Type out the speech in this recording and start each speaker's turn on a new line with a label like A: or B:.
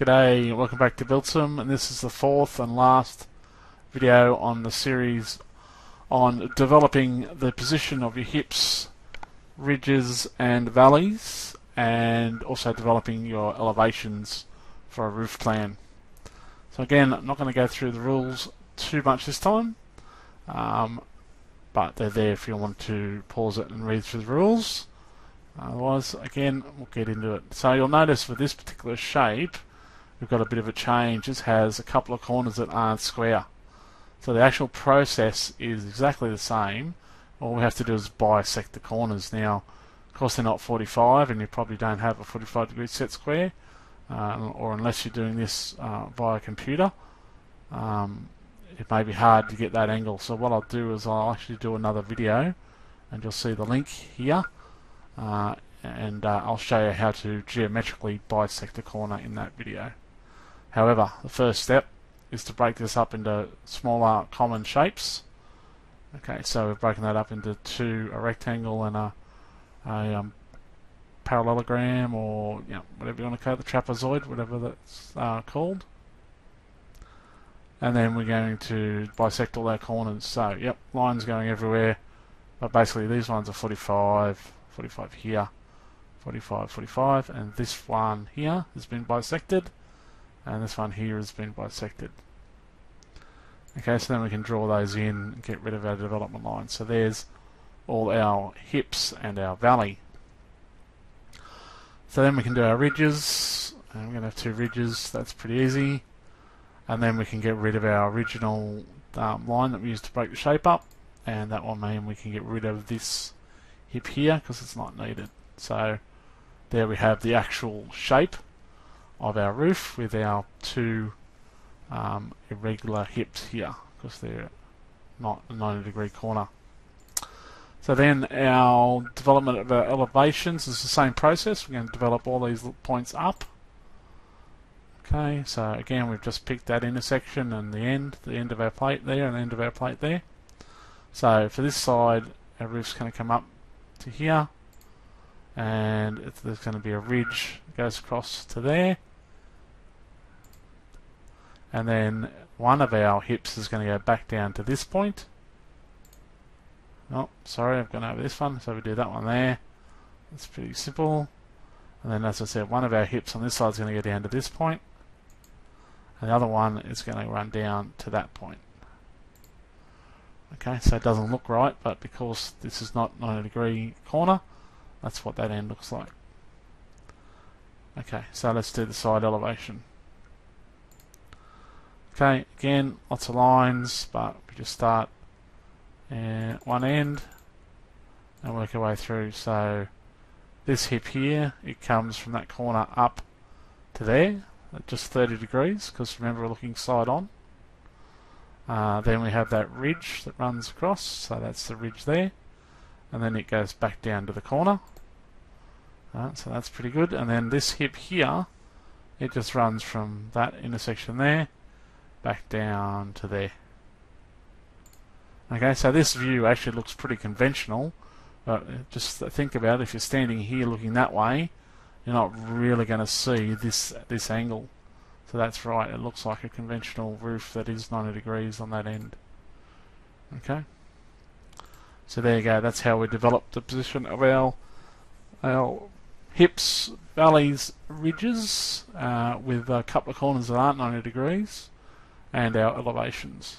A: G'day, welcome back to Buildsum, and this is the fourth and last video on the series on developing the position of your hips, ridges and valleys, and also developing your elevations for a roof plan. So again, I'm not going to go through the rules too much this time, um, but they're there if you want to pause it and read through the rules. Otherwise, again, we'll get into it. So you'll notice for this particular shape, we've got a bit of a change. This has a couple of corners that aren't square. So the actual process is exactly the same. All we have to do is bisect the corners. Now, of course, they're not 45, and you probably don't have a 45 degree set square, uh, or unless you're doing this uh, via computer, um, it may be hard to get that angle. So what I'll do is I'll actually do another video, and you'll see the link here. Uh, and uh, I'll show you how to geometrically bisect a corner in that video. However, the first step is to break this up into smaller common shapes. Okay, so we've broken that up into two, a rectangle and a, a um, parallelogram or you know, whatever you want to call it, the trapezoid, whatever that's uh, called. And then we're going to bisect all our corners. So, yep, lines going everywhere. But basically these ones are 45, 45 here, 45, 45, and this one here has been bisected and this one here has been bisected. Okay, so then we can draw those in and get rid of our development line. So there's all our hips and our valley. So then we can do our ridges, we're going to have two ridges, that's pretty easy. And then we can get rid of our original um, line that we used to break the shape up, and that will mean we can get rid of this hip here because it's not needed. So there we have the actual shape of our roof with our two um, irregular hips here because they're not a 90 degree corner. So then our development of our elevations is the same process. We're going to develop all these points up. Okay, so again we've just picked that intersection and the end, the end of our plate there and the end of our plate there. So for this side our roof's going to come up to here and there's going to be a ridge that goes across to there and then one of our hips is going to go back down to this point. Oh, sorry, I've gone over this one, so we do that one there. It's pretty simple. And then, as I said, one of our hips on this side is going to go down to this point, and the other one is going to run down to that point. Okay, so it doesn't look right, but because this is not 90 degree corner, that's what that end looks like. Okay, so let's do the side elevation. Okay, again, lots of lines, but we just start at one end and work our way through. So this hip here, it comes from that corner up to there, at just 30 degrees, because remember we're looking side on. Uh, then we have that ridge that runs across, so that's the ridge there. And then it goes back down to the corner. Uh, so that's pretty good. And then this hip here, it just runs from that intersection there back down to there. Okay, so this view actually looks pretty conventional, but just think about it, if you're standing here looking that way, you're not really going to see this this angle. So that's right, it looks like a conventional roof that is 90 degrees on that end. Okay, so there you go, that's how we develop the position of our, our hips, valleys, ridges, uh, with a couple of corners that aren't 90 degrees and our elevations.